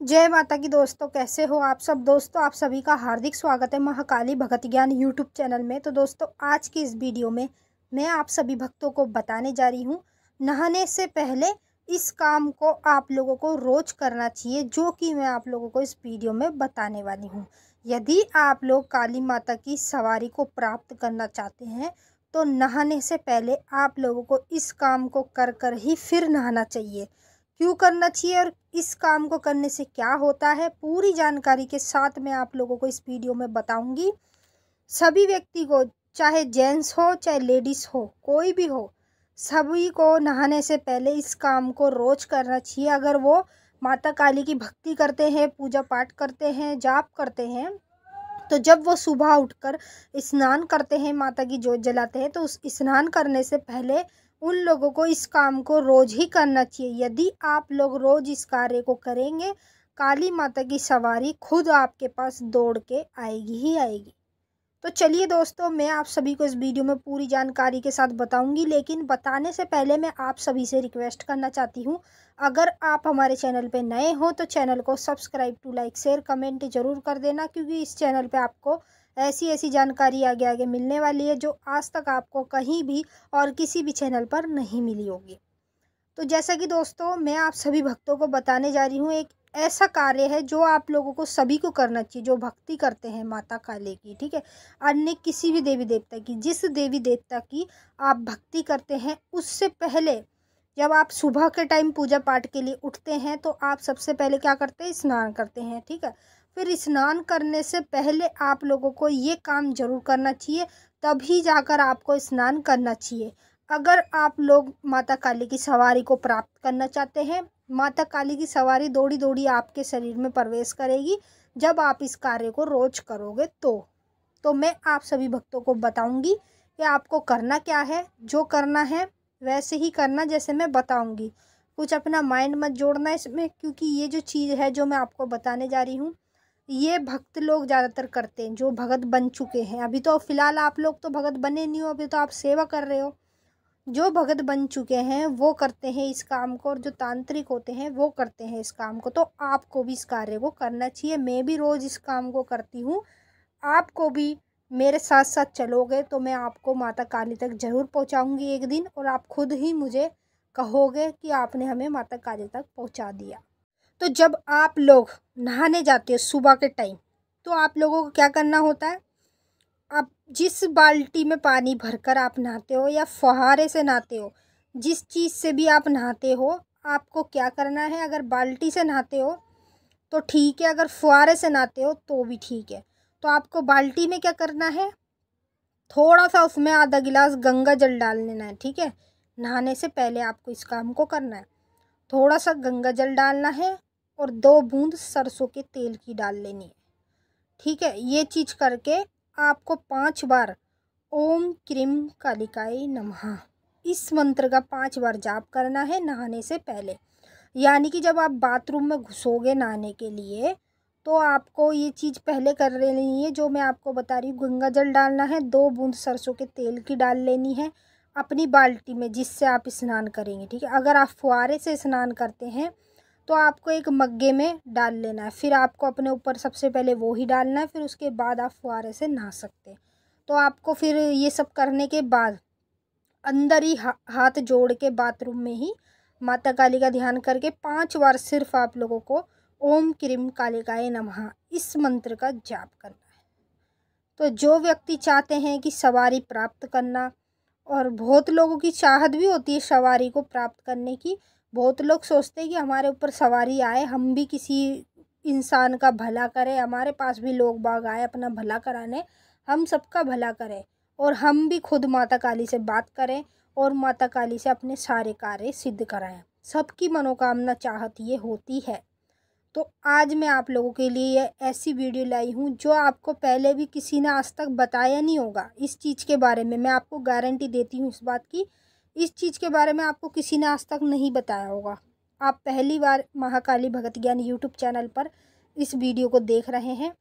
जय माता की दोस्तों, कैसे हो आप सब? दोस्तों, आप सभी का हार्दिक स्वागत है महाकाली भगत ज्ञान यूट्यूब चैनल में। तो दोस्तों, आज की इस वीडियो में मैं आप सभी भक्तों को बताने जा रही हूँ, नहाने से पहले इस काम को आप लोगों को रोज करना चाहिए, जो कि मैं आप लोगों को इस वीडियो में बताने वाली हूँ। यदि आप लोग काली माता की सवारी को प्राप्त करना चाहते हैं तो नहाने से पहले आप लोगों को इस काम को कर कर ही फिर नहाना चाहिए। क्यों करना चाहिए और इस काम को करने से क्या होता है? पूरी जानकारी के साथ मैं आप लोगों को इस वीडियो में बताऊँगी। सभी व्यक्ति को, चाहे जेंट्स हो, चाहे लेडीज़ हो, कोई भी हो, सभी को नहाने से पहले इस काम को रोज करना चाहिए। अगर वो माता काली की भक्ति करते हैं पूजा पाठ करते हैं, जाप करते हैं तो जब वो सुबह उठकर स्नान करते हैं, माता की जोत जलाते हैं तो उस स्नान करने से पहले उन लोगों को इस काम को रोज ही करना चाहिए। यदि आप लोग रोज इस कार्य को करेंगे, काली माता की सवारी खुद आपके पास दौड़ के आएगी ही आएगी। तो चलिए दोस्तों, मैं आप सभी को इस वीडियो में पूरी जानकारी के साथ बताऊँगी, लेकिन बताने से पहले मैं आप सभी से रिक्वेस्ट करना चाहती हूँ। अगर आप हमारे चैनल पे नए हो तो चैनल को subscribe to like share comment ज़रूर कर देना, क्योंकि इस चैनल पे आपको ऐसी ऐसी जानकारी आगे आगे मिलने वाली है, जो आज तक आपको कहीं भी और किसी भी चैनल पर नहीं मिली होगी। तो जैसा कि दोस्तों, मैं आप सभी भक्तों को बताने जा रही हूँ, एक ऐसा कार्य है जो आप लोगों को सभी को करना चाहिए, जो भक्ति करते हैं माता काली की, ठीक है? अन्य किसी भी देवी देवता की, जिस देवी देवता की आप भक्ति करते हैं, उससे पहले जब आप सुबह के टाइम पूजा पाठ के लिए उठते हैं तो आप सबसे पहले क्या करते हैं? स्नान करते हैं, ठीक है? फिर स्नान करने से पहले आप लोगों को ये काम ज़रूर करना चाहिए, तभी जाकर आपको स्नान करना चाहिए। अगर आप लोग माता काली की सवारी को प्राप्त करना चाहते हैं, माता काली की सवारी दौड़ी दौड़ी आपके शरीर में प्रवेश करेगी, जब आप इस कार्य को रोज करोगे तो। तो मैं आप सभी भक्तों को बताऊँगी कि आपको करना क्या है, जो करना है, वैसे ही करना जैसे मैं बताऊँगी। कुछ अपना माइंड मत जोड़ना इसमें, क्योंकि ये जो चीज़ है जो मैं आपको बताने जा रही हूँ, ये भक्त लोग ज़्यादातर करते हैं, जो भगत बन चुके हैं। अभी तो फ़िलहाल आप लोग तो भगत बने नहीं हो, अभी तो आप सेवा कर रहे हो। जो भगत बन चुके हैं, वो करते हैं इस काम को, और जो तांत्रिक होते हैं, वो करते हैं इस काम को। तो आपको भी इस कार्य को करना चाहिए। मैं भी रोज़ इस काम को करती हूँ। आपको भी मेरे साथ साथ चलोगे तो मैं आपको माता काली तक ज़रूर पहुँचाऊँगी एक दिन, और आप खुद ही मुझे कहोगे कि आपने हमें माता काली तक पहुँचा दिया। तो जब आप लोग नहाने जाते हो सुबह के टाइम तो आप लोगों को क्या करना होता है? आप जिस बाल्टी में पानी भरकर आप नहाते हो या फुहारे से नहाते हो, जिस चीज़ से भी आप नहाते हो, आपको क्या करना है? अगर बाल्टी से नहाते हो तो ठीक है। अगर फुहारे से नहाते हो तो भी ठीक है। तो आपको बाल्टी में क्या करना है? थोड़ा सा उसमें आधा गिलास गंगा जल डाल लेना है, ठीक है? नहाने से पहले आपको इस काम को करना है। थोड़ा सा गंगा जल डालना है और दो बूंद सरसों के तेल की डाल लेनी है। ठीक है? ये चीज़ करके आपको पाँच बार, ओम क्रीम कालिकाई नमः। इस मंत्र का पाँच बार जाप करना है नहाने से पहले। यानी कि जब आप बाथरूम में घुसोगे नहाने के लिए तो आपको ये चीज़ पहले कर लेनी है, जो मैं आपको बता रही हूँ। गंगा जल डालना है, दो बूंद सरसों के तेल की डाल लेनी है, अपनी बाल्टी में जिससे आप स्नान करेंगे, ठीक है? अगर आप फुहारे से स्नान करते हैं तो आपको एक मग्गे में डाल लेना है। फिर आपको अपने ऊपर सबसे पहले वो ही डालना है फिर उसके बाद आप फुहारे से नहा सकते हैं। तो आपको फिर ये सब करने के बाद अंदर ही हा, हाथ जोड़ के बाथरूम में ही माता काली का ध्यान करके पाँच बार सिर्फ़ आप लोगों को ओम क्रीम कालिकाय नमः इस मंत्र का जाप करना है। तो जो व्यक्ति चाहते हैं कि सवारी प्राप्त करना और बहुत लोगों की चाहत भी होती है सवारी को प्राप्त करने की बहुत लोग सोचते हैं कि हमारे ऊपर सवारी आए, हम भी किसी इंसान का भला करें, हमारे पास भी लोग बाग आए अपना भला कराने, हम सबका भला करें और हम भी खुद माता काली से बात करें और माता काली से अपने सारे कार्य सिद्ध कराएँ। सबकी मनोकामना चाहत ये होती है। तो आज मैं आप लोगों के लिए ऐसी वीडियो लाई हूँ, जो आपको पहले भी किसी ने आज तक बताया नहीं होगा। इस चीज़ के बारे में मैं आपको गारंटी देती हूँ इस बात की इस चीज़ के बारे में आपको किसी ने आज तक नहीं बताया होगा। आप पहली बार महाकाली भगत ज्ञान यूट्यूब चैनल पर इस वीडियो को देख रहे हैं।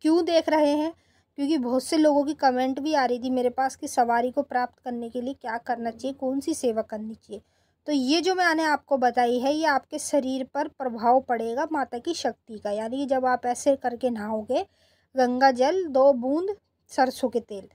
क्यों देख रहे हैं? क्योंकि बहुत से लोगों की कमेंट भी आ रही थी मेरे पास कि सवारी को प्राप्त करने के लिए क्या करना चाहिए, कौन सी सेवा करनी चाहिए। तो ये जो मैंने आपको बताई है, ये आपके शरीर पर प्रभाव पड़ेगा, माता की शक्ति का। यानी जब आप ऐसे करके नहाओगे, गंगा जल, दो बूंद, सरसों के तेल।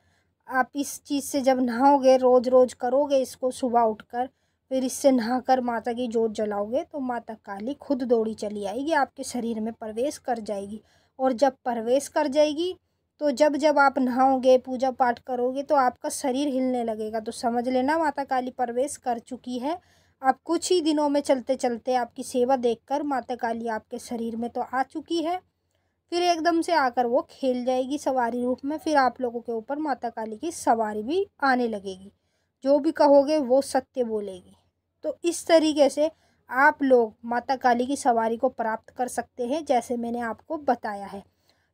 आप इस चीज़ से जब नहाओगे रोज़ रोज़ करोगे इसको सुबह उठकर, फिर इससे नहाकर माता की जोत जलाओगे तो माता काली खुद दौड़ी चली आएगी, आपके शरीर में प्रवेश कर जाएगी। और जब प्रवेश कर जाएगी तो जब जब आप नहाओगे पूजा पाठ करोगे तो आपका शरीर हिलने लगेगा। तो समझ लेना माता काली प्रवेश कर चुकी है। आप कुछ ही दिनों में चलते चलते आपकी सेवा देखकर माता काली आपके शरीर में तो आ चुकी है। फिर एकदम से आकर वो खेल जाएगी सवारी रूप में, फिर आप लोगों के ऊपर माता काली की सवारी भी आने लगेगी। जो भी कहोगे वो सत्य बोलेगी। तो इस तरीके से आप लोग माता काली की सवारी को प्राप्त कर सकते हैं, जैसे मैंने आपको बताया है।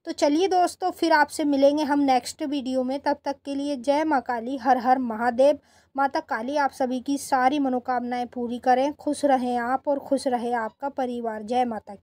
तो चलिए दोस्तों, फिर आपसे मिलेंगे हम नेक्स्ट वीडियो में। तब तक के लिए जय माँ काली, हर हर महादेव। माता काली, आप सभी की सारी मनोकामनाएँ पूरी करें। खुश रहें आप और खुश रहे आपका परिवार। जय माता